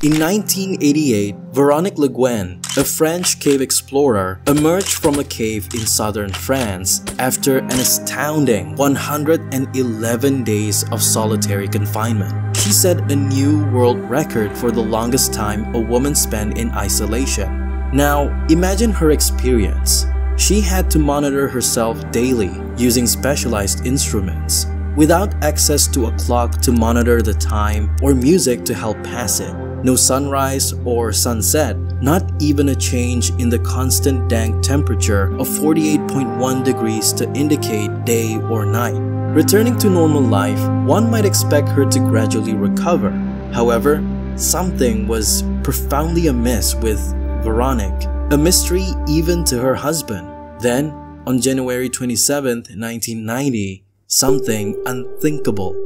In 1988, Veronique Le Guen, a French cave explorer, emerged from a cave in southern France after an astounding 111 days of solitary confinement. She set a new world record for the longest time a woman spent in isolation. Now, imagine her experience. She had to monitor herself daily using specialized instruments, without access to a clock to monitor the time or music to help pass it no sunrise or sunset, not even a change in the constant dank temperature of 48.1 degrees to indicate day or night. Returning to normal life, one might expect her to gradually recover. However, something was profoundly amiss with Veronique, a mystery even to her husband. Then, on January 27, 1990, something unthinkable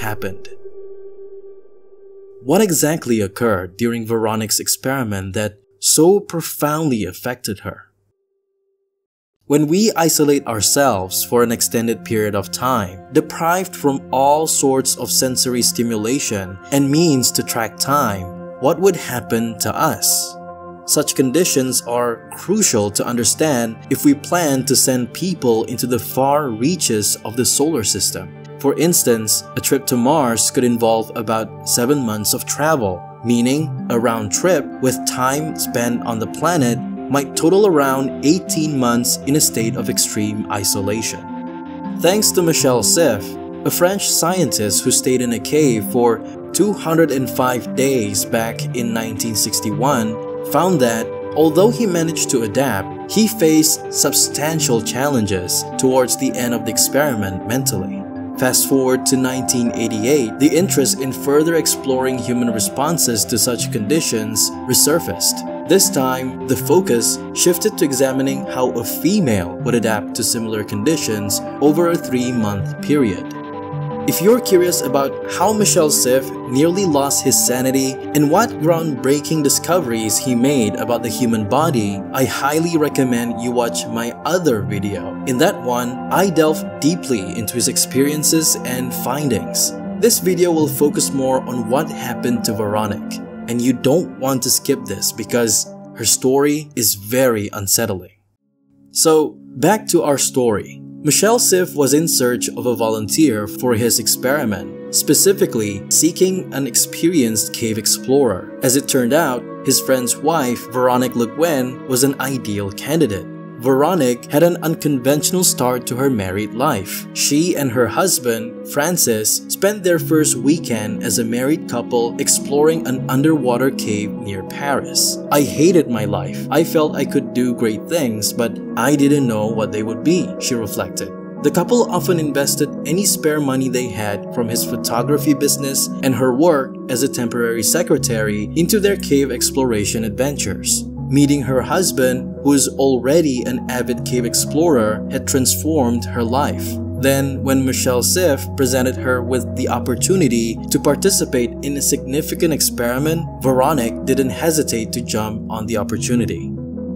happened. What exactly occurred during Veronique's experiment that so profoundly affected her? When we isolate ourselves for an extended period of time, deprived from all sorts of sensory stimulation and means to track time, what would happen to us? Such conditions are crucial to understand if we plan to send people into the far reaches of the solar system. For instance, a trip to Mars could involve about 7 months of travel, meaning a round trip with time spent on the planet might total around 18 months in a state of extreme isolation. Thanks to Michel Siffre, a French scientist who stayed in a cave for 205 days back in 1961, found that although he managed to adapt, he faced substantial challenges towards the end of the experiment mentally. Fast forward to 1988, the interest in further exploring human responses to such conditions resurfaced. This time, the focus shifted to examining how a female would adapt to similar conditions over a three-month period. If you're curious about how Michel Siffre nearly lost his sanity and what groundbreaking discoveries he made about the human body, I highly recommend you watch my other video. In that one, I delve deeply into his experiences and findings. This video will focus more on what happened to Veronique, and you don't want to skip this because her story is very unsettling. So, back to our story. Michel Siffre was in search of a volunteer for his experiment, specifically seeking an experienced cave explorer. As it turned out, his friend's wife, Veronique Le Guen, was an ideal candidate. Veronique had an unconventional start to her married life. She and her husband, Francis, spent their first weekend as a married couple exploring an underwater cave near Paris. I hated my life. I felt I could do great things, but I didn't know what they would be, she reflected. The couple often invested any spare money they had from his photography business and her work as a temporary secretary into their cave exploration adventures. Meeting her husband, who is already an avid cave explorer, had transformed her life. Then, when Michel Siffre presented her with the opportunity to participate in a significant experiment, Veronique didn't hesitate to jump on the opportunity.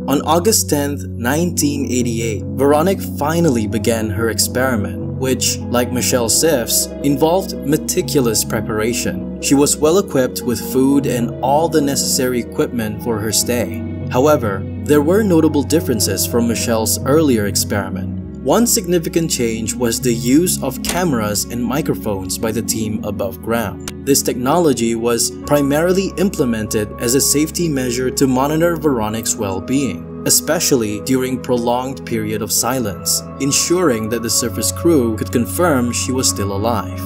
On August 10, 1988, Veronique finally began her experiment, which, like Michel Siffre's, involved meticulous preparation. She was well equipped with food and all the necessary equipment for her stay. However, there were notable differences from Michel's earlier experiment. One significant change was the use of cameras and microphones by the team above ground. This technology was primarily implemented as a safety measure to monitor Veronique's well-being, especially during prolonged period of silence, ensuring that the surface crew could confirm she was still alive.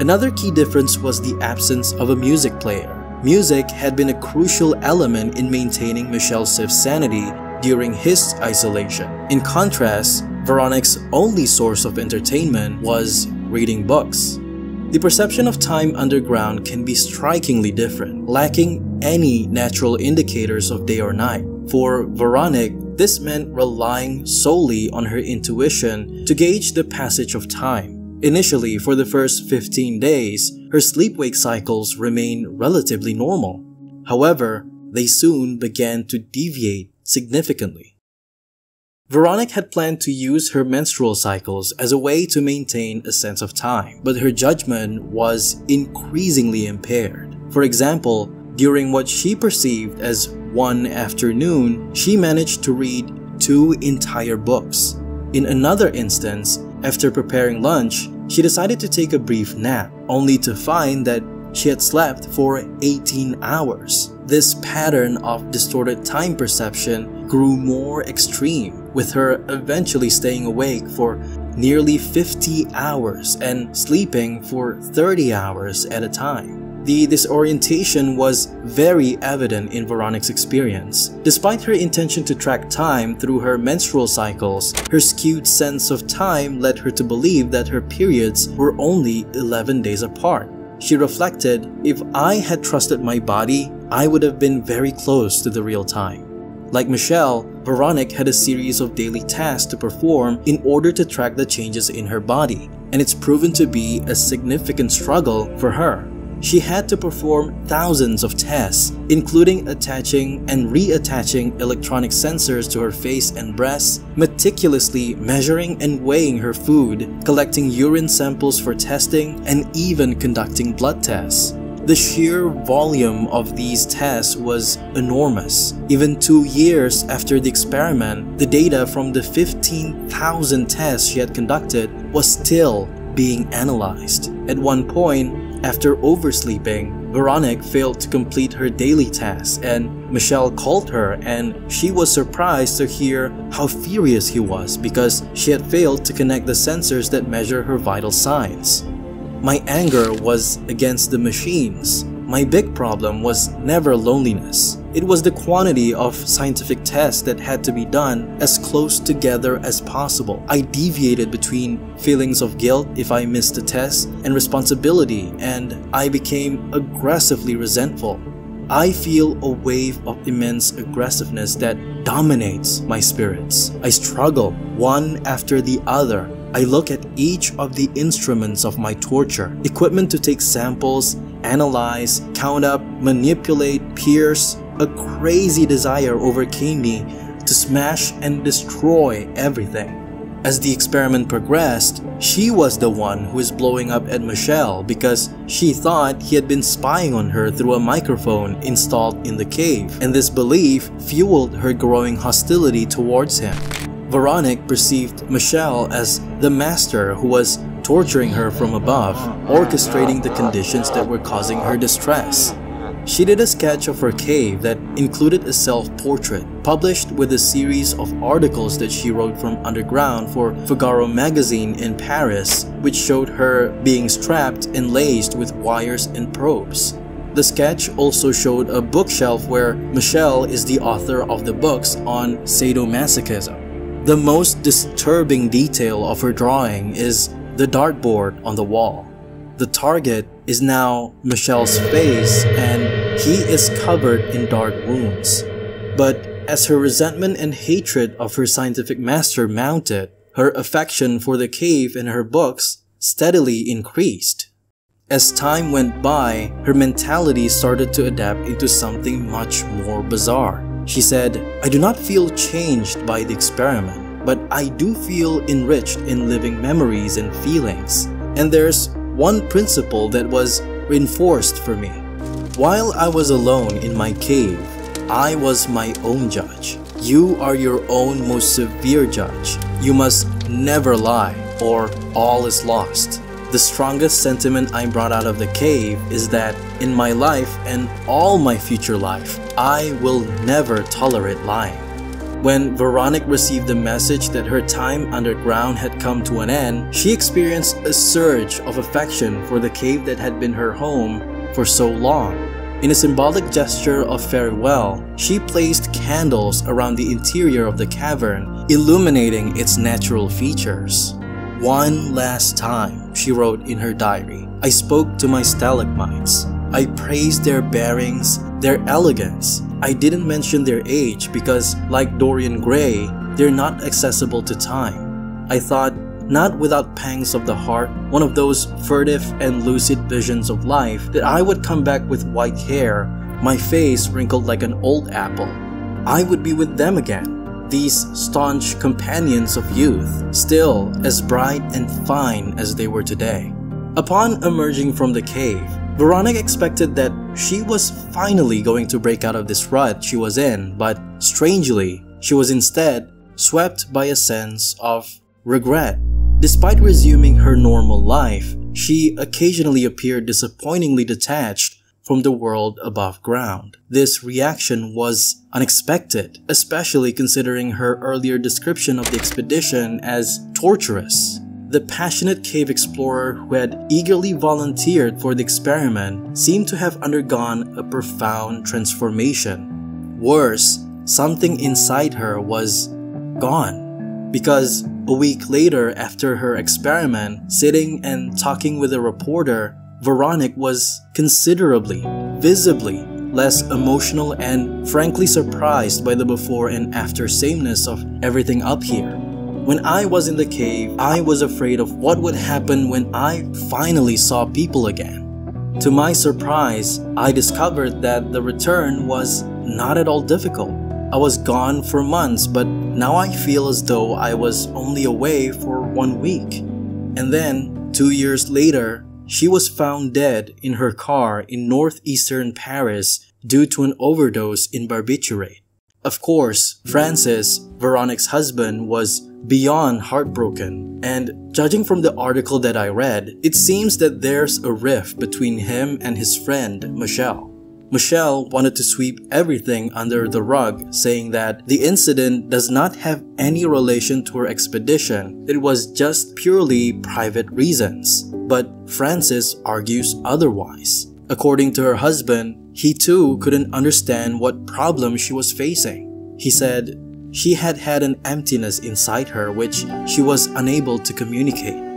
Another key difference was the absence of a music player. Music had been a crucial element in maintaining Michel Siffre's sanity during his isolation. In contrast, Veronique's only source of entertainment was reading books. The perception of time underground can be strikingly different, lacking any natural indicators of day or night. For Veronique, this meant relying solely on her intuition to gauge the passage of time. Initially, for the first 15 days, her sleep-wake cycles remained relatively normal. However, they soon began to deviate significantly. Veronique had planned to use her menstrual cycles as a way to maintain a sense of time, but her judgment was increasingly impaired. For example, during what she perceived as one afternoon, she managed to read two entire books. In another instance, after preparing lunch, she decided to take a brief nap, only to find that she had slept for 18 hours. This pattern of distorted time perception grew more extreme, with her eventually staying awake for nearly 50 hours and sleeping for 30 hours at a time. The disorientation was very evident in Veronique's experience. Despite her intention to track time through her menstrual cycles, her skewed sense of time led her to believe that her periods were only 11 days apart. She reflected, if I had trusted my body, I would have been very close to the real time. Like Michel, Veronique had a series of daily tasks to perform in order to track the changes in her body, and it's proven to be a significant struggle for her she had to perform thousands of tests, including attaching and reattaching electronic sensors to her face and breasts, meticulously measuring and weighing her food, collecting urine samples for testing, and even conducting blood tests. The sheer volume of these tests was enormous. Even two years after the experiment, the data from the 15,000 tests she had conducted was still being analyzed. At one point, after oversleeping, Veronique failed to complete her daily tasks and Michel called her and she was surprised to hear how furious he was because she had failed to connect the sensors that measure her vital signs. My anger was against the machines. My big problem was never loneliness. It was the quantity of scientific tests that had to be done as close together as possible. I deviated between feelings of guilt if I missed a test and responsibility, and I became aggressively resentful. I feel a wave of immense aggressiveness that dominates my spirits. I struggle one after the other. I look at each of the instruments of my torture, equipment to take samples, analyze, count up, manipulate, pierce, a crazy desire overcame me to smash and destroy everything. As the experiment progressed, she was the one who was blowing up at Michel because she thought he had been spying on her through a microphone installed in the cave, and this belief fueled her growing hostility towards him. Veronique perceived Michel as the master who was torturing her from above, orchestrating the conditions that were causing her distress. She did a sketch of her cave that included a self-portrait, published with a series of articles that she wrote from underground for Figaro magazine in Paris, which showed her being strapped and laced with wires and probes. The sketch also showed a bookshelf where Michel is the author of the books on sadomasochism. The most disturbing detail of her drawing is the dartboard on the wall. The target is now Michel's face and he is covered in dark wounds. But as her resentment and hatred of her scientific master mounted, her affection for the cave and her books steadily increased. As time went by, her mentality started to adapt into something much more bizarre. She said, I do not feel changed by the experiment, but I do feel enriched in living memories and feelings. And there's one principle that was reinforced for me. While I was alone in my cave, I was my own judge. You are your own most severe judge. You must never lie or all is lost. The strongest sentiment I brought out of the cave is that in my life and all my future life, I will never tolerate lying. When Veronique received the message that her time underground had come to an end, she experienced a surge of affection for the cave that had been her home for so long. In a symbolic gesture of farewell, she placed candles around the interior of the cavern, illuminating its natural features. One last time, she wrote in her diary, I spoke to my stalagmites. I praised their bearings, their elegance, I didn't mention their age because, like Dorian Gray, they're not accessible to time. I thought, not without pangs of the heart, one of those furtive and lucid visions of life, that I would come back with white hair, my face wrinkled like an old apple. I would be with them again, these staunch companions of youth, still as bright and fine as they were today. Upon emerging from the cave, Veronica expected that she was finally going to break out of this rut she was in, but strangely, she was instead swept by a sense of regret. Despite resuming her normal life, she occasionally appeared disappointingly detached from the world above ground. This reaction was unexpected, especially considering her earlier description of the expedition as torturous. The passionate cave explorer who had eagerly volunteered for the experiment seemed to have undergone a profound transformation. Worse, something inside her was gone. Because a week later after her experiment, sitting and talking with a reporter, Veronique was considerably, visibly, less emotional and frankly surprised by the before and after sameness of everything up here. When I was in the cave, I was afraid of what would happen when I finally saw people again. To my surprise, I discovered that the return was not at all difficult. I was gone for months, but now I feel as though I was only away for one week. And then, two years later, she was found dead in her car in northeastern Paris due to an overdose in barbiturate. Of course, Francis, Veronique's husband, was beyond heartbroken, and judging from the article that I read, it seems that there's a rift between him and his friend, Michel. Michel wanted to sweep everything under the rug, saying that the incident does not have any relation to her expedition, it was just purely private reasons. But Francis argues otherwise. According to her husband, he too couldn't understand what problem she was facing. He said she had had an emptiness inside her which she was unable to communicate.